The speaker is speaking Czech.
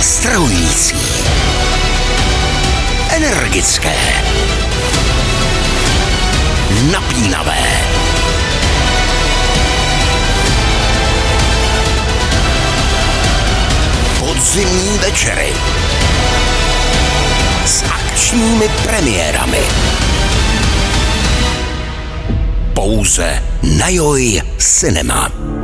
strojící, Energické. Napínavé. Podzimní večery. S akčními premiérami. Pouze na Joj Cinema.